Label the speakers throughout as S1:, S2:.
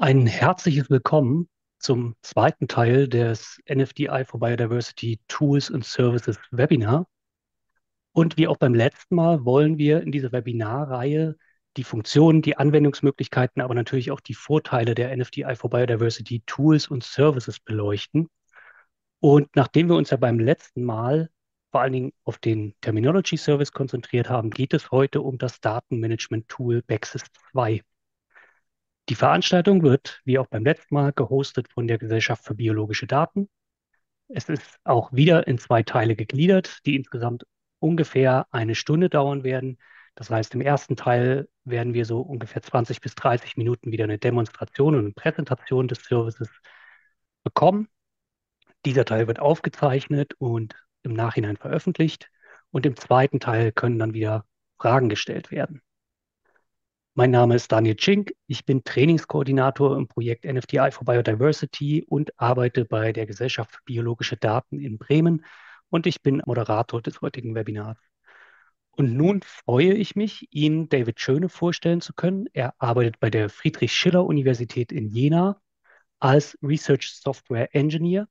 S1: Ein herzliches Willkommen zum zweiten Teil des NFDI for Biodiversity Tools and Services Webinar. Und wie auch beim letzten Mal wollen wir in dieser Webinarreihe die Funktionen, die Anwendungsmöglichkeiten, aber natürlich auch die Vorteile der NFDI for Biodiversity Tools und Services beleuchten. Und nachdem wir uns ja beim letzten Mal vor allen Dingen auf den Terminology Service konzentriert haben, geht es heute um das Datenmanagement Tool Bexis 2. Die Veranstaltung wird, wie auch beim letzten Mal, gehostet von der Gesellschaft für biologische Daten. Es ist auch wieder in zwei Teile gegliedert, die insgesamt ungefähr eine Stunde dauern werden. Das heißt, im ersten Teil werden wir so ungefähr 20 bis 30 Minuten wieder eine Demonstration und eine Präsentation des Services bekommen. Dieser Teil wird aufgezeichnet und im Nachhinein veröffentlicht. Und im zweiten Teil können dann wieder Fragen gestellt werden. Mein Name ist Daniel Chink. Ich bin Trainingskoordinator im Projekt NFTI for Biodiversity und arbeite bei der Gesellschaft für biologische Daten in Bremen. Und ich bin Moderator des heutigen Webinars. Und nun freue ich mich, Ihnen David Schöne vorstellen zu können. Er arbeitet bei der Friedrich-Schiller-Universität in Jena als Research Software Engineer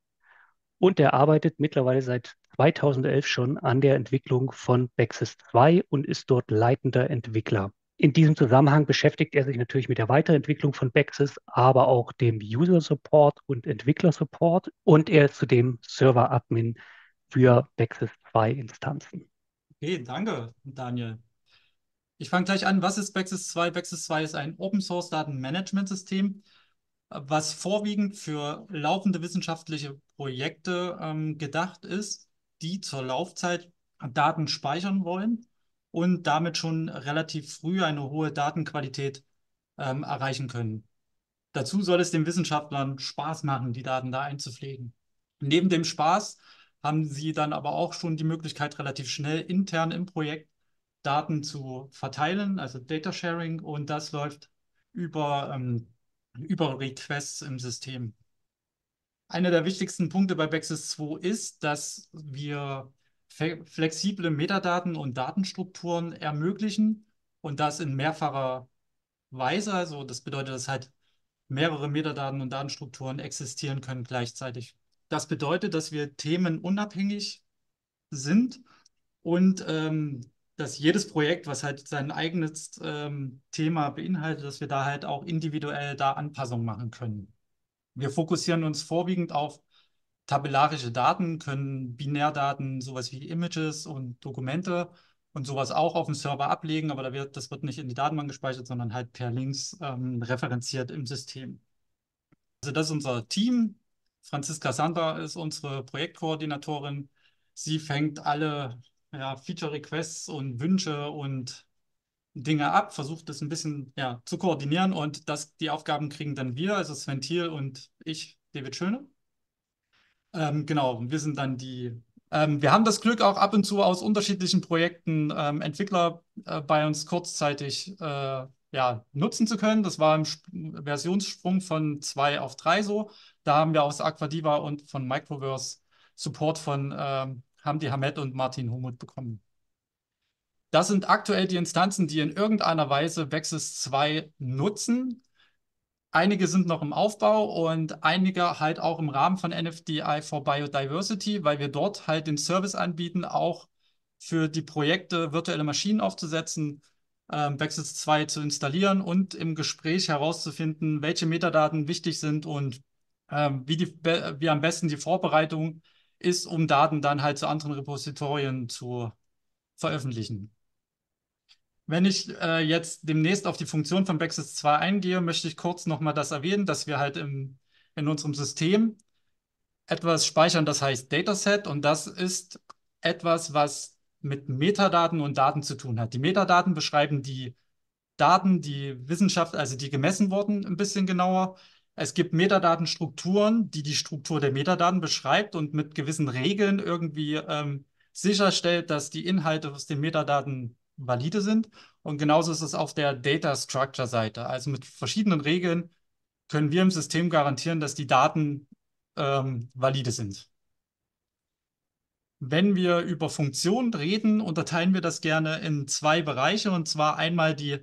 S1: und er arbeitet mittlerweile seit 2011 schon an der Entwicklung von Bexis 2 und ist dort leitender Entwickler. In diesem Zusammenhang beschäftigt er sich natürlich mit der Weiterentwicklung von Bexis, aber auch dem User Support und Entwickler Support und er ist zudem Server Admin für Bexis 2 Instanzen.
S2: Okay, danke, Daniel. Ich fange gleich an. Was ist Bexis 2? Bexis 2 ist ein Open Source Datenmanagementsystem, was vorwiegend für laufende wissenschaftliche Projekte ähm, gedacht ist, die zur Laufzeit Daten speichern wollen und damit schon relativ früh eine hohe Datenqualität ähm, erreichen können. Dazu soll es den Wissenschaftlern Spaß machen, die Daten da einzupflegen. Neben dem Spaß haben sie dann aber auch schon die Möglichkeit, relativ schnell intern im Projekt Daten zu verteilen, also Data Sharing, und das läuft über, ähm, über Requests im System. Einer der wichtigsten Punkte bei Bexis 2 ist, dass wir flexible Metadaten und Datenstrukturen ermöglichen und das in mehrfacher Weise. Also das bedeutet, dass halt mehrere Metadaten und Datenstrukturen existieren können gleichzeitig. Das bedeutet, dass wir themenunabhängig sind und ähm, dass jedes Projekt, was halt sein eigenes ähm, Thema beinhaltet, dass wir da halt auch individuell da Anpassungen machen können. Wir fokussieren uns vorwiegend auf tabellarische Daten, können Binärdaten, sowas wie Images und Dokumente und sowas auch auf dem Server ablegen, aber da wird, das wird nicht in die Datenbank gespeichert, sondern halt per Links ähm, referenziert im System. Also das ist unser Team. Franziska Sander ist unsere Projektkoordinatorin. Sie fängt alle ja, Feature-Requests und Wünsche und Dinge ab, versucht das ein bisschen ja, zu koordinieren und das, die Aufgaben kriegen dann wir, also Sven Thiel und ich, David Schöne. Ähm, genau, wir sind dann die. Ähm, wir haben das Glück, auch ab und zu aus unterschiedlichen Projekten ähm, Entwickler äh, bei uns kurzzeitig äh, ja, nutzen zu können. Das war im Sp Versionssprung von 2 auf 3 so. Da haben wir aus Aquadiva und von Microverse Support von ähm, Hamdi Hamed und Martin Humut bekommen. Das sind aktuell die Instanzen, die in irgendeiner Weise Vexis 2 nutzen. Einige sind noch im Aufbau und einige halt auch im Rahmen von NFDI for Biodiversity, weil wir dort halt den Service anbieten, auch für die Projekte virtuelle Maschinen aufzusetzen, ähm, Vexis 2 zu installieren und im Gespräch herauszufinden, welche Metadaten wichtig sind und ähm, wie, die, wie am besten die Vorbereitung ist, um Daten dann halt zu anderen Repositorien zu veröffentlichen. Wenn ich äh, jetzt demnächst auf die Funktion von Bexis 2 eingehe, möchte ich kurz nochmal das erwähnen, dass wir halt im, in unserem System etwas speichern, das heißt Dataset und das ist etwas, was mit Metadaten und Daten zu tun hat. Die Metadaten beschreiben die Daten, die Wissenschaft, also die gemessen wurden, ein bisschen genauer. Es gibt Metadatenstrukturen, die die Struktur der Metadaten beschreibt und mit gewissen Regeln irgendwie ähm, sicherstellt, dass die Inhalte aus den Metadaten valide sind. Und genauso ist es auf der Data Structure Seite. Also mit verschiedenen Regeln können wir im System garantieren, dass die Daten ähm, valide sind. Wenn wir über Funktionen reden, unterteilen wir das gerne in zwei Bereiche. Und zwar einmal die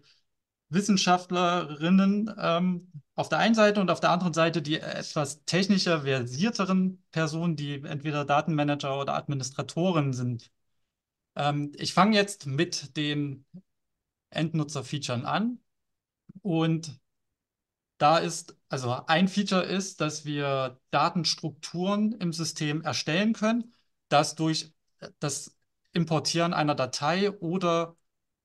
S2: Wissenschaftlerinnen ähm, auf der einen Seite und auf der anderen Seite die etwas technischer versierteren Personen, die entweder Datenmanager oder Administratoren sind. Ähm, ich fange jetzt mit den Endnutzer-Features an und da ist, also ein Feature ist, dass wir Datenstrukturen im System erstellen können, das durch das Importieren einer Datei oder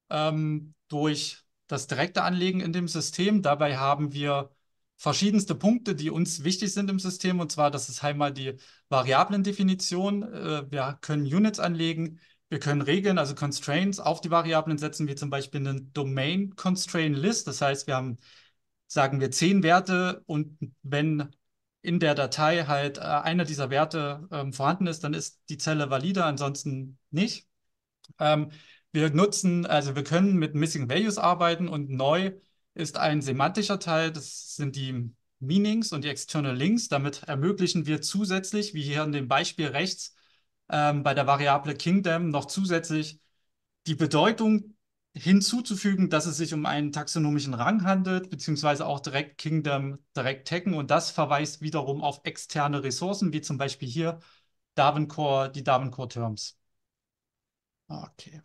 S2: ähm, durch das direkte Anlegen in dem System. Dabei haben wir verschiedenste Punkte, die uns wichtig sind im System. Und zwar, das ist einmal die Variablendefinition. Äh, wir können Units anlegen. Wir können Regeln, also Constraints, auf die Variablen setzen, wie zum Beispiel eine Domain Constraint List. Das heißt, wir haben, sagen wir, zehn Werte und wenn in der Datei halt äh, einer dieser Werte ähm, vorhanden ist, dann ist die Zelle valide, ansonsten nicht. Ähm, wir nutzen, also wir können mit Missing Values arbeiten und neu ist ein semantischer Teil, das sind die Meanings und die External Links. Damit ermöglichen wir zusätzlich, wie hier in dem Beispiel rechts, ähm, bei der Variable Kingdom noch zusätzlich die Bedeutung hinzuzufügen, dass es sich um einen taxonomischen Rang handelt, beziehungsweise auch direkt Kingdom direkt taggen. Und das verweist wiederum auf externe Ressourcen, wie zum Beispiel hier Darwin Core, die Darwin Core Terms. Okay.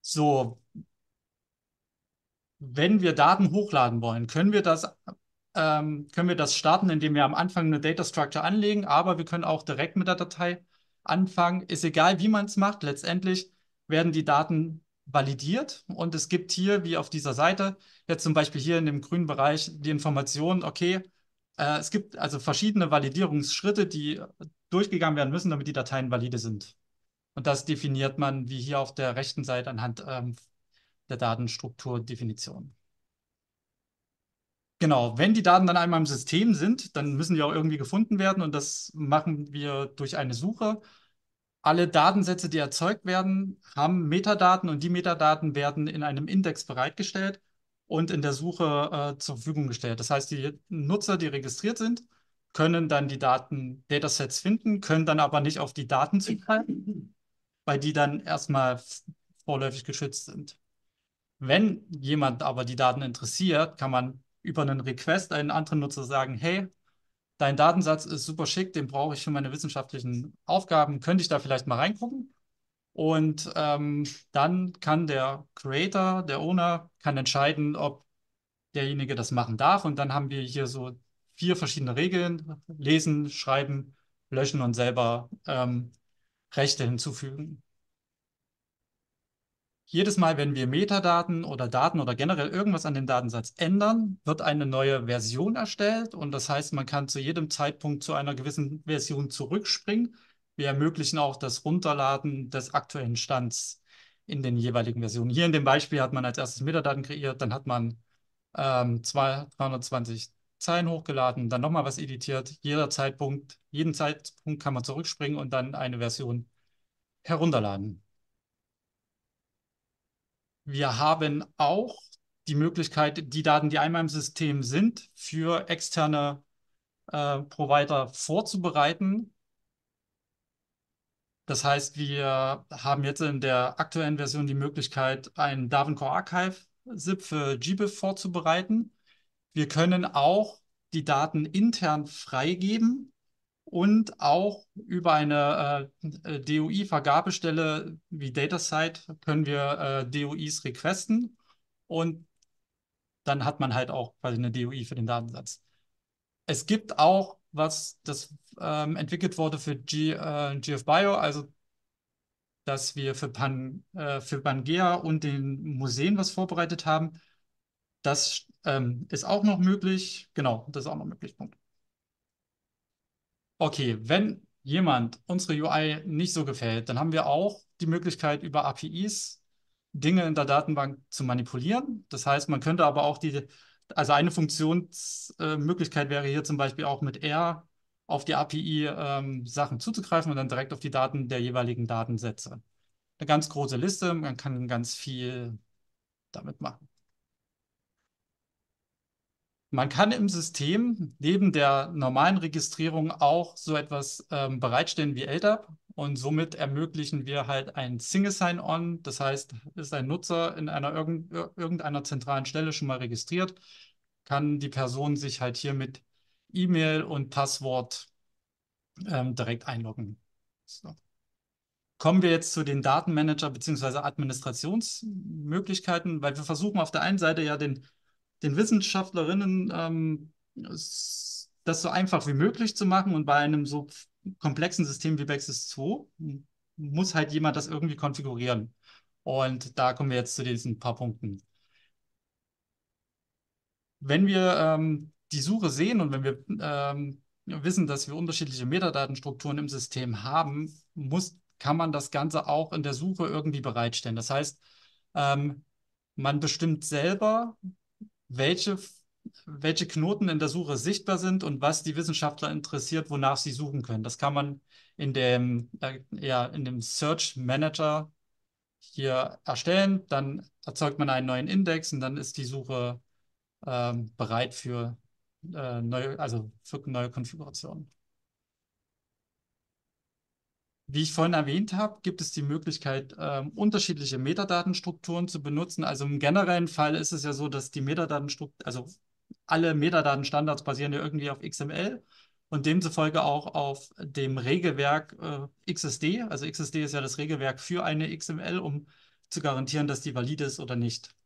S2: So, wenn wir Daten hochladen wollen, können wir das, ähm, können wir das starten, indem wir am Anfang eine Data Structure anlegen, aber wir können auch direkt mit der Datei anfangen. Ist egal, wie man es macht. Letztendlich werden die Daten validiert und es gibt hier, wie auf dieser Seite, jetzt zum Beispiel hier in dem grünen Bereich, die Information, okay, äh, es gibt also verschiedene Validierungsschritte, die durchgegangen werden müssen, damit die Dateien valide sind. Und das definiert man wie hier auf der rechten Seite anhand ähm, der Datenstrukturdefinition. Genau, wenn die Daten dann einmal im System sind, dann müssen die auch irgendwie gefunden werden und das machen wir durch eine Suche. Alle Datensätze, die erzeugt werden, haben Metadaten und die Metadaten werden in einem Index bereitgestellt und in der Suche äh, zur Verfügung gestellt. Das heißt, die Nutzer, die registriert sind, können dann die Daten, Datasets finden, können dann aber nicht auf die Daten zugreifen, weil die dann erstmal vorläufig geschützt sind. Wenn jemand aber die Daten interessiert, kann man über einen Request einen anderen Nutzer sagen, hey, dein Datensatz ist super schick, den brauche ich für meine wissenschaftlichen Aufgaben, könnte ich da vielleicht mal reingucken? Und ähm, dann kann der Creator, der Owner, kann entscheiden, ob derjenige das machen darf. Und dann haben wir hier so vier verschiedene Regeln. Lesen, schreiben, löschen und selber ähm, Rechte hinzufügen. Jedes Mal, wenn wir Metadaten oder Daten oder generell irgendwas an dem Datensatz ändern, wird eine neue Version erstellt. Und das heißt, man kann zu jedem Zeitpunkt zu einer gewissen Version zurückspringen. Wir ermöglichen auch das Runterladen des aktuellen Stands in den jeweiligen Versionen. Hier in dem Beispiel hat man als erstes Metadaten kreiert, dann hat man ähm, 320 Zeilen hochgeladen, dann nochmal was editiert. Jeder Zeitpunkt, jeden Zeitpunkt kann man zurückspringen und dann eine Version herunterladen. Wir haben auch die Möglichkeit, die Daten, die einmal im System sind, für externe äh, Provider vorzubereiten. Das heißt, wir haben jetzt in der aktuellen Version die Möglichkeit, ein Darwin Core Archive ZIP für GBIF vorzubereiten. Wir können auch die Daten intern freigeben und auch über eine äh, DOI-Vergabestelle wie DataSite können wir äh, DOIs requesten und dann hat man halt auch quasi eine DOI für den Datensatz. Es gibt auch was, das ähm, entwickelt wurde für G, äh, GFBio, also dass wir für, Pan, äh, für Pangea und den Museen was vorbereitet haben. Das ähm, ist auch noch möglich. Genau, das ist auch noch möglich. Punkt. Okay, wenn jemand unsere UI nicht so gefällt, dann haben wir auch die Möglichkeit, über APIs Dinge in der Datenbank zu manipulieren. Das heißt, man könnte aber auch die, also eine Funktionsmöglichkeit äh, wäre hier zum Beispiel auch mit R auf die API ähm, Sachen zuzugreifen und dann direkt auf die Daten der jeweiligen Datensätze. Eine ganz große Liste, man kann ganz viel damit machen. Man kann im System neben der normalen Registrierung auch so etwas ähm, bereitstellen wie LDAP und somit ermöglichen wir halt ein Single Sign-On. Das heißt, ist ein Nutzer in einer irgendeiner zentralen Stelle schon mal registriert, kann die Person sich halt hier mit E-Mail und Passwort ähm, direkt einloggen. So. Kommen wir jetzt zu den Datenmanager- bzw. Administrationsmöglichkeiten, weil wir versuchen auf der einen Seite ja den, den Wissenschaftlerinnen ähm, das so einfach wie möglich zu machen und bei einem so komplexen System wie Bexis 2 muss halt jemand das irgendwie konfigurieren. Und da kommen wir jetzt zu diesen paar Punkten. Wenn wir ähm, die Suche sehen und wenn wir ähm, wissen, dass wir unterschiedliche Metadatenstrukturen im System haben, muss, kann man das Ganze auch in der Suche irgendwie bereitstellen. Das heißt, ähm, man bestimmt selber, welche, welche Knoten in der Suche sichtbar sind und was die Wissenschaftler interessiert, wonach sie suchen können. Das kann man in dem, äh, ja, in dem Search Manager hier erstellen. Dann erzeugt man einen neuen Index und dann ist die Suche ähm, bereit für, äh, neue, also für neue Konfigurationen. Wie ich vorhin erwähnt habe, gibt es die Möglichkeit, ähm, unterschiedliche Metadatenstrukturen zu benutzen. Also im generellen Fall ist es ja so, dass die Metadatenstrukturen, also alle Metadatenstandards basieren ja irgendwie auf XML und demzufolge auch auf dem Regelwerk äh, XSD. Also XSD ist ja das Regelwerk für eine XML, um zu garantieren, dass die valide ist oder nicht.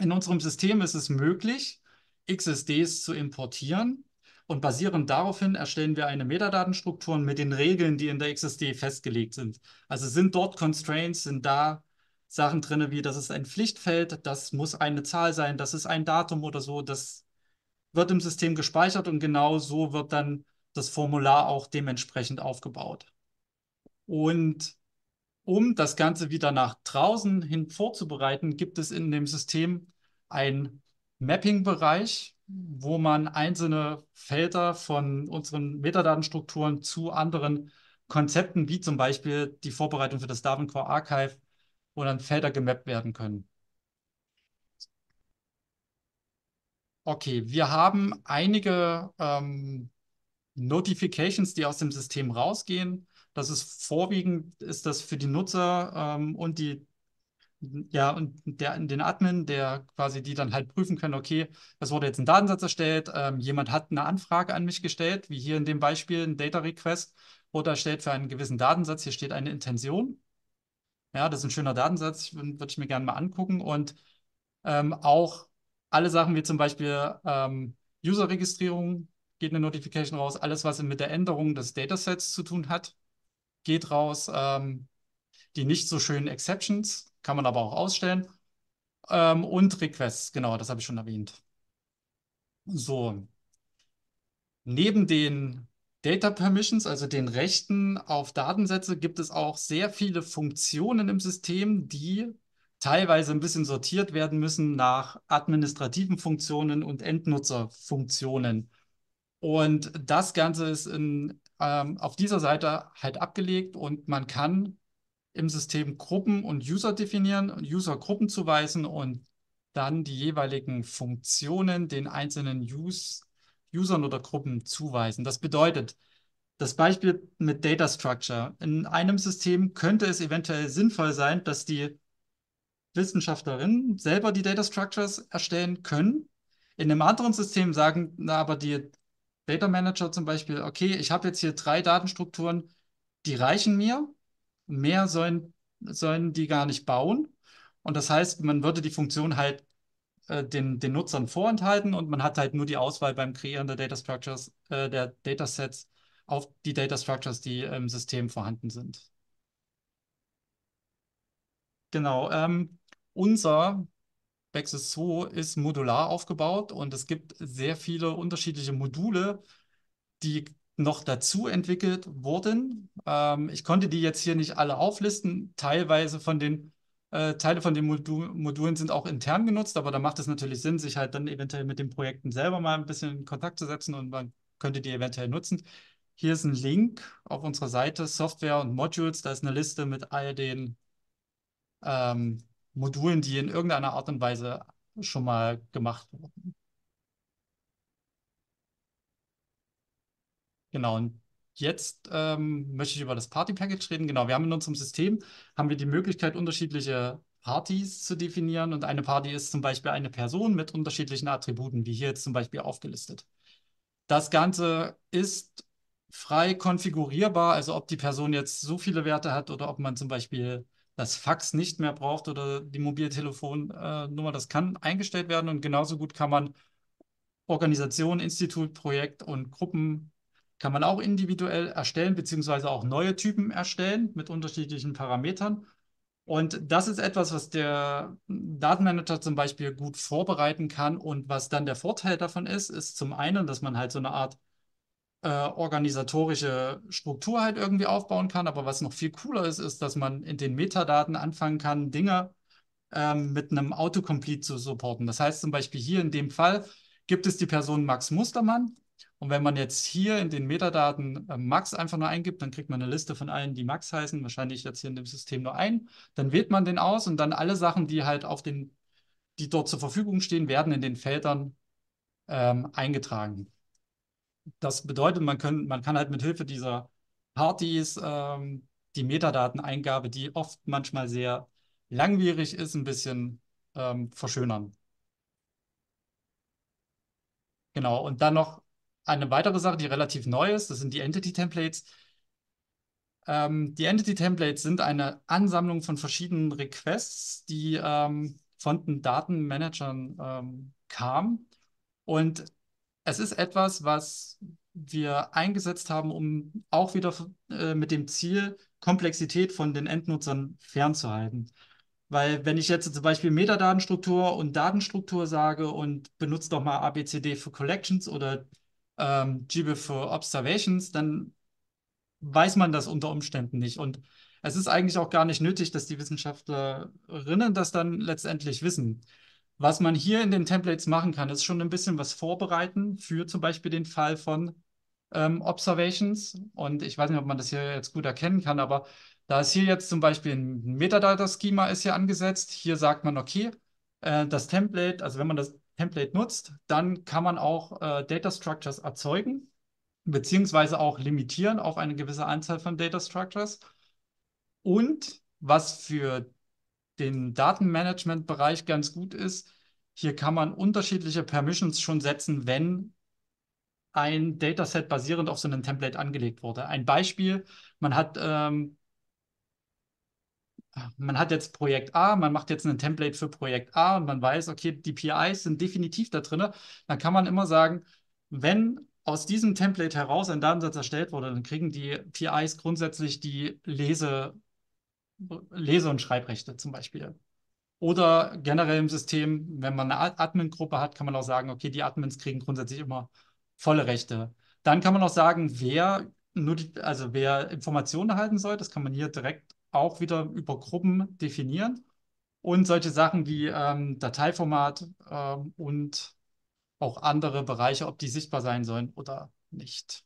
S2: In unserem System ist es möglich, XSDs zu importieren und basierend daraufhin erstellen wir eine Metadatenstruktur mit den Regeln, die in der XSD festgelegt sind. Also sind dort Constraints, sind da Sachen drin, wie das ist ein Pflichtfeld, das muss eine Zahl sein, das ist ein Datum oder so, das wird im System gespeichert und genau so wird dann das Formular auch dementsprechend aufgebaut. Und um das Ganze wieder nach draußen hin vorzubereiten, gibt es in dem System ein Mapping-Bereich, wo man einzelne Felder von unseren Metadatenstrukturen zu anderen Konzepten, wie zum Beispiel die Vorbereitung für das Darwin Core Archive, wo dann Felder gemappt werden können. Okay, wir haben einige ähm, Notifications, die aus dem System rausgehen. Das ist vorwiegend, ist das für die Nutzer ähm, und die ja, und der, den Admin, der quasi die dann halt prüfen können, okay, es wurde jetzt ein Datensatz erstellt, ähm, jemand hat eine Anfrage an mich gestellt, wie hier in dem Beispiel ein Data Request wurde erstellt für einen gewissen Datensatz, hier steht eine Intention. Ja, das ist ein schöner Datensatz, würde ich mir gerne mal angucken und ähm, auch alle Sachen wie zum Beispiel ähm, User-Registrierung geht eine Notification raus, alles, was mit der Änderung des Datasets zu tun hat, geht raus. Ähm, die nicht so schönen Exceptions kann man aber auch ausstellen. Ähm, und Requests, genau, das habe ich schon erwähnt. So. Neben den Data Permissions, also den Rechten auf Datensätze, gibt es auch sehr viele Funktionen im System, die teilweise ein bisschen sortiert werden müssen nach administrativen Funktionen und Endnutzerfunktionen. Und das Ganze ist in, ähm, auf dieser Seite halt abgelegt und man kann im System Gruppen und User definieren und User-Gruppen zuweisen und dann die jeweiligen Funktionen den einzelnen Use, Usern oder Gruppen zuweisen. Das bedeutet, das Beispiel mit Data Structure. In einem System könnte es eventuell sinnvoll sein, dass die Wissenschaftlerinnen selber die Data Structures erstellen können. In einem anderen System sagen na, aber die Data Manager zum Beispiel, okay, ich habe jetzt hier drei Datenstrukturen, die reichen mir mehr sollen, sollen die gar nicht bauen. Und das heißt, man würde die Funktion halt äh, den, den Nutzern vorenthalten und man hat halt nur die Auswahl beim Kreieren der Data Structures, äh, der Datasets auf die Data Structures, die im System vorhanden sind. Genau. Ähm, unser Bexis 2 ist modular aufgebaut und es gibt sehr viele unterschiedliche Module, die noch dazu entwickelt wurden. Ähm, ich konnte die jetzt hier nicht alle auflisten. Teilweise von den äh, Teile von den Modu Modulen sind auch intern genutzt, aber da macht es natürlich Sinn, sich halt dann eventuell mit den Projekten selber mal ein bisschen in Kontakt zu setzen und man könnte die eventuell nutzen. Hier ist ein Link auf unserer Seite, Software und Modules. Da ist eine Liste mit all den ähm, Modulen, die in irgendeiner Art und Weise schon mal gemacht wurden. Genau, und jetzt ähm, möchte ich über das Party Package reden. Genau, wir haben in unserem System haben wir die Möglichkeit, unterschiedliche Partys zu definieren und eine Party ist zum Beispiel eine Person mit unterschiedlichen Attributen, wie hier jetzt zum Beispiel aufgelistet. Das Ganze ist frei konfigurierbar, also ob die Person jetzt so viele Werte hat oder ob man zum Beispiel das Fax nicht mehr braucht oder die Mobiltelefonnummer, das kann eingestellt werden und genauso gut kann man Organisation, Institut, Projekt und Gruppen kann man auch individuell erstellen, beziehungsweise auch neue Typen erstellen mit unterschiedlichen Parametern. Und das ist etwas, was der Datenmanager zum Beispiel gut vorbereiten kann. Und was dann der Vorteil davon ist, ist zum einen, dass man halt so eine Art äh, organisatorische Struktur halt irgendwie aufbauen kann. Aber was noch viel cooler ist, ist, dass man in den Metadaten anfangen kann, Dinge ähm, mit einem Autocomplete zu supporten. Das heißt zum Beispiel hier in dem Fall gibt es die Person Max Mustermann. Und wenn man jetzt hier in den Metadaten äh, Max einfach nur eingibt, dann kriegt man eine Liste von allen, die Max heißen, wahrscheinlich jetzt hier in dem System nur ein. Dann wählt man den aus und dann alle Sachen, die halt auf den, die dort zur Verfügung stehen, werden in den Feldern ähm, eingetragen. Das bedeutet, man, können, man kann halt mit Hilfe dieser Partys ähm, die Metadateneingabe, die oft manchmal sehr langwierig ist, ein bisschen ähm, verschönern. Genau, und dann noch eine weitere Sache, die relativ neu ist, das sind die Entity Templates. Ähm, die Entity Templates sind eine Ansammlung von verschiedenen Requests, die ähm, von den Datenmanagern ähm, kamen. Und es ist etwas, was wir eingesetzt haben, um auch wieder äh, mit dem Ziel, Komplexität von den Endnutzern fernzuhalten. Weil wenn ich jetzt zum Beispiel Metadatenstruktur und Datenstruktur sage und benutze doch mal ABCD für Collections oder ähm, GBIF für Observations, dann weiß man das unter Umständen nicht. Und es ist eigentlich auch gar nicht nötig, dass die Wissenschaftlerinnen das dann letztendlich wissen. Was man hier in den Templates machen kann, ist schon ein bisschen was vorbereiten für zum Beispiel den Fall von ähm, Observations. Und ich weiß nicht, ob man das hier jetzt gut erkennen kann, aber da ist hier jetzt zum Beispiel ein Metadata-Schema ist hier angesetzt. Hier sagt man, okay, äh, das Template, also wenn man das Template nutzt, dann kann man auch äh, Data Structures erzeugen, beziehungsweise auch limitieren auf eine gewisse Anzahl von Data Structures. Und was für den Datenmanagement-Bereich ganz gut ist, hier kann man unterschiedliche Permissions schon setzen, wenn ein Dataset basierend auf so einem Template angelegt wurde. Ein Beispiel, man hat ähm, man hat jetzt Projekt A, man macht jetzt ein Template für Projekt A und man weiß, okay, die PIs sind definitiv da drin, dann kann man immer sagen, wenn aus diesem Template heraus ein Datensatz erstellt wurde, dann kriegen die PIs grundsätzlich die Lese, Lese- und Schreibrechte zum Beispiel. Oder generell im System, wenn man eine Admin-Gruppe hat, kann man auch sagen, okay, die Admins kriegen grundsätzlich immer volle Rechte. Dann kann man auch sagen, wer nur die, also wer Informationen erhalten soll, das kann man hier direkt auch wieder über Gruppen definieren. Und solche Sachen wie ähm, Dateiformat ähm, und auch andere Bereiche, ob die sichtbar sein sollen oder nicht.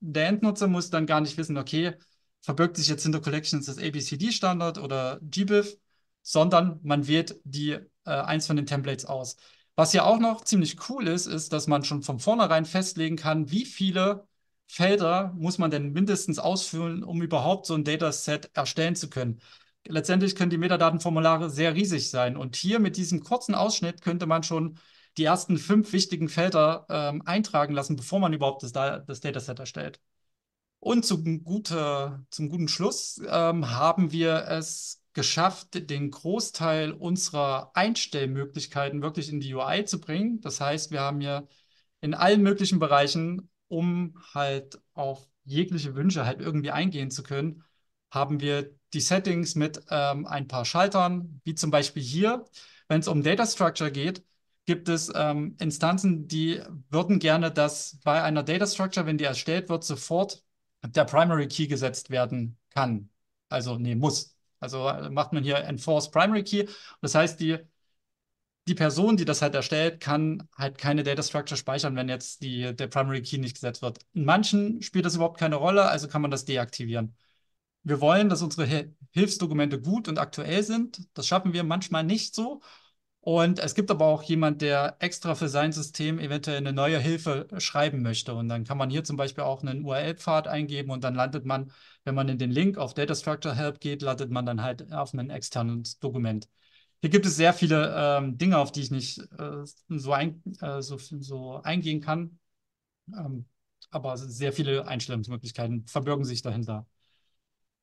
S2: Der Endnutzer muss dann gar nicht wissen, okay, verbirgt sich jetzt hinter Collections das ABCD-Standard oder GBIF, sondern man wählt die äh, eins von den Templates aus. Was ja auch noch ziemlich cool ist, ist, dass man schon von vornherein festlegen kann, wie viele Felder muss man denn mindestens ausfüllen, um überhaupt so ein Dataset erstellen zu können? Letztendlich können die Metadatenformulare sehr riesig sein. Und hier mit diesem kurzen Ausschnitt könnte man schon die ersten fünf wichtigen Felder ähm, eintragen lassen, bevor man überhaupt das, das Dataset erstellt. Und zum, gute, zum guten Schluss ähm, haben wir es geschafft, den Großteil unserer Einstellmöglichkeiten wirklich in die UI zu bringen. Das heißt, wir haben hier in allen möglichen Bereichen um halt auf jegliche Wünsche halt irgendwie eingehen zu können, haben wir die Settings mit ähm, ein paar Schaltern, wie zum Beispiel hier. Wenn es um Data Structure geht, gibt es ähm, Instanzen, die würden gerne, dass bei einer Data Structure, wenn die erstellt wird, sofort der Primary Key gesetzt werden kann. Also, nee, muss. Also äh, macht man hier Enforce Primary Key. Das heißt, die die Person, die das halt erstellt, kann halt keine Data Structure speichern, wenn jetzt die, der Primary Key nicht gesetzt wird. In manchen spielt das überhaupt keine Rolle, also kann man das deaktivieren. Wir wollen, dass unsere Hilfsdokumente gut und aktuell sind. Das schaffen wir manchmal nicht so. Und es gibt aber auch jemand, der extra für sein System eventuell eine neue Hilfe schreiben möchte. Und dann kann man hier zum Beispiel auch einen URL-Pfad eingeben und dann landet man, wenn man in den Link auf Data Structure Help geht, landet man dann halt auf ein externes Dokument. Hier gibt es sehr viele ähm, Dinge, auf die ich nicht äh, so, ein, äh, so, so, eingehen kann. Ähm, aber sehr viele Einstellungsmöglichkeiten verbirgen sich dahinter.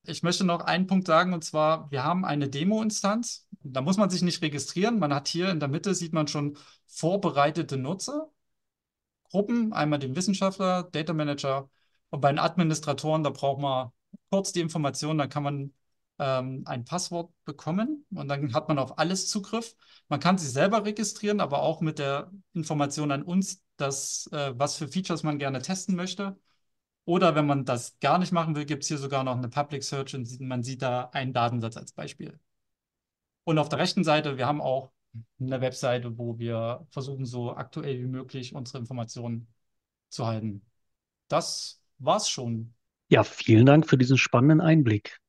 S2: Ich möchte noch einen Punkt sagen, und zwar, wir haben eine Demo-Instanz. Da muss man sich nicht registrieren. Man hat hier in der Mitte, sieht man schon vorbereitete Nutzer. Gruppen, einmal den Wissenschaftler, Data Manager und bei den Administratoren, da braucht man kurz die Information, da kann man ähm, ein Passwort bekommen und dann hat man auf alles Zugriff. Man kann sich selber registrieren, aber auch mit der Information an uns, dass, äh, was für Features man gerne testen möchte. Oder wenn man das gar nicht machen will, gibt es hier sogar noch eine Public Search und man sieht da einen Datensatz als Beispiel. Und auf der rechten Seite, wir haben auch eine Webseite, wo wir versuchen, so aktuell wie möglich unsere Informationen zu halten. Das war's schon.
S1: Ja, vielen Dank für diesen spannenden Einblick.